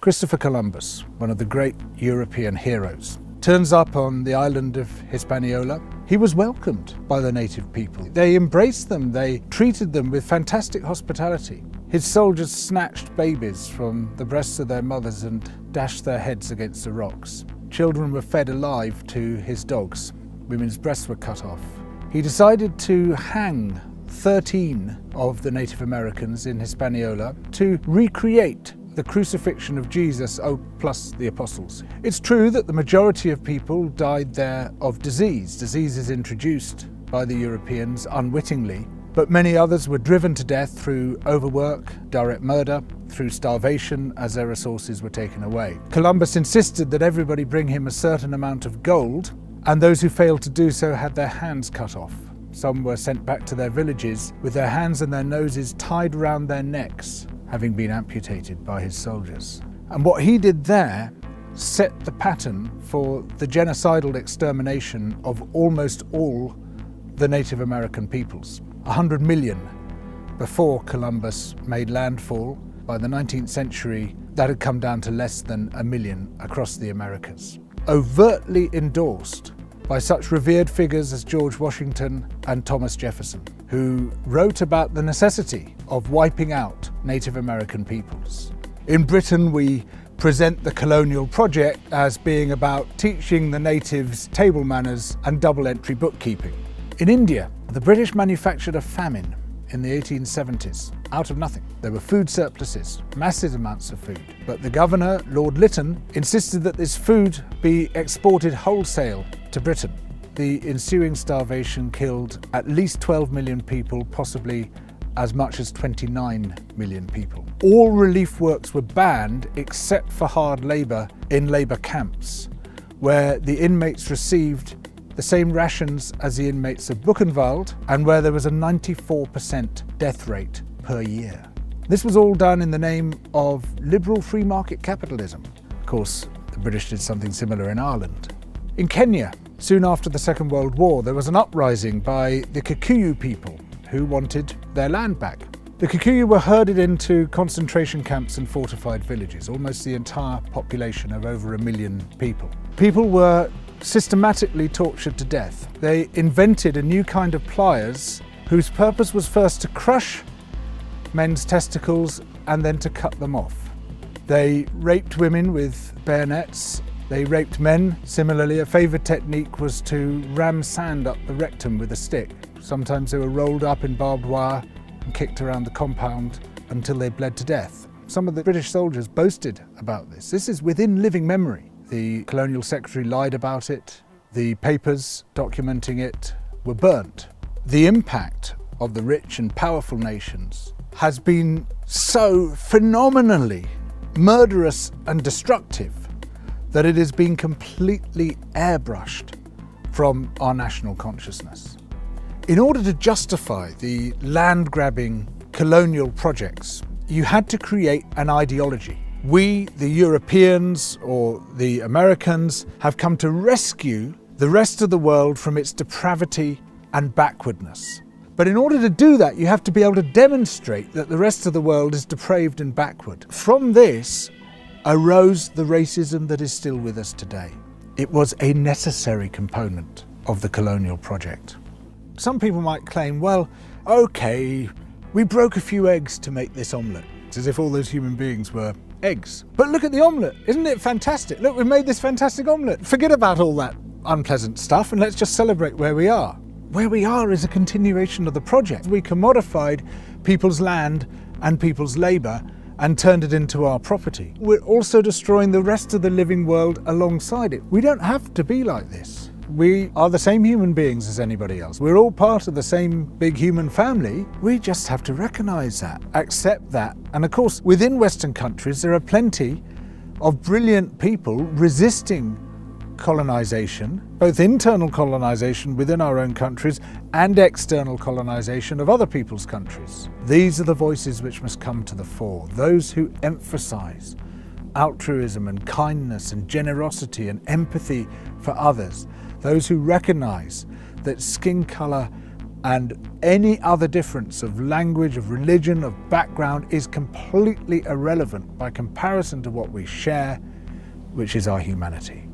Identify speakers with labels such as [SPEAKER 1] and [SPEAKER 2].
[SPEAKER 1] Christopher Columbus, one of the great European heroes, turns up on the island of Hispaniola. He was welcomed by the native people. They embraced them, they treated them with fantastic hospitality. His soldiers snatched babies from the breasts of their mothers and dashed their heads against the rocks. Children were fed alive to his dogs. Women's breasts were cut off. He decided to hang 13 of the Native Americans in Hispaniola to recreate the crucifixion of Jesus, oh, plus the apostles. It's true that the majority of people died there of disease, diseases introduced by the Europeans unwittingly, but many others were driven to death through overwork, direct murder, through starvation as their resources were taken away. Columbus insisted that everybody bring him a certain amount of gold, and those who failed to do so had their hands cut off. Some were sent back to their villages with their hands and their noses tied round their necks having been amputated by his soldiers. And what he did there set the pattern for the genocidal extermination of almost all the Native American peoples. 100 million before Columbus made landfall. By the 19th century, that had come down to less than a million across the Americas. Overtly endorsed by such revered figures as George Washington and Thomas Jefferson, who wrote about the necessity of wiping out Native American peoples. In Britain, we present the colonial project as being about teaching the natives table manners and double entry bookkeeping. In India, the British manufactured a famine in the 1870s out of nothing. There were food surpluses, massive amounts of food. But the governor, Lord Lytton, insisted that this food be exported wholesale to Britain. The ensuing starvation killed at least 12 million people, possibly as much as 29 million people. All relief works were banned except for hard labour in labour camps, where the inmates received the same rations as the inmates of Buchenwald and where there was a 94% death rate per year. This was all done in the name of liberal free market capitalism. Of course, the British did something similar in Ireland. In Kenya, soon after the Second World War, there was an uprising by the Kikuyu people who wanted their land back. The Kikuyu were herded into concentration camps and fortified villages, almost the entire population of over a million people. People were systematically tortured to death. They invented a new kind of pliers whose purpose was first to crush men's testicles and then to cut them off. They raped women with bayonets they raped men. Similarly, a favoured technique was to ram sand up the rectum with a stick. Sometimes they were rolled up in barbed wire and kicked around the compound until they bled to death. Some of the British soldiers boasted about this. This is within living memory. The Colonial Secretary lied about it. The papers documenting it were burnt. The impact of the rich and powerful nations has been so phenomenally murderous and destructive that it has been completely airbrushed from our national consciousness. In order to justify the land grabbing colonial projects, you had to create an ideology. We, the Europeans or the Americans, have come to rescue the rest of the world from its depravity and backwardness. But in order to do that, you have to be able to demonstrate that the rest of the world is depraved and backward. From this, arose the racism that is still with us today. It was a necessary component of the colonial project. Some people might claim, well, okay, we broke a few eggs to make this omelette, It's as if all those human beings were eggs. But look at the omelette, isn't it fantastic? Look, we've made this fantastic omelette. Forget about all that unpleasant stuff and let's just celebrate where we are. Where we are is a continuation of the project. We commodified people's land and people's labour and turned it into our property. We're also destroying the rest of the living world alongside it. We don't have to be like this. We are the same human beings as anybody else. We're all part of the same big human family. We just have to recognize that, accept that. And of course, within Western countries, there are plenty of brilliant people resisting colonization, both internal colonization within our own countries and external colonization of other people's countries. These are the voices which must come to the fore, those who emphasize altruism and kindness and generosity and empathy for others, those who recognize that skin color and any other difference of language, of religion, of background is completely irrelevant by comparison to what we share, which is our humanity.